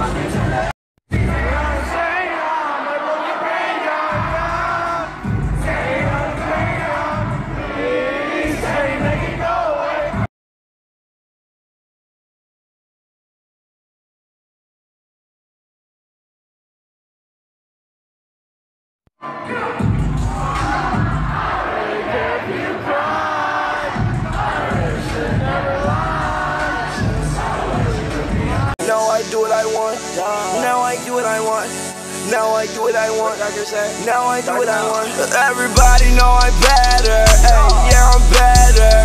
Now I do what I want. Now I do what I want. Now I do what I want. Now I do what I want. Everybody know I'm better. Ay, yeah, I'm better.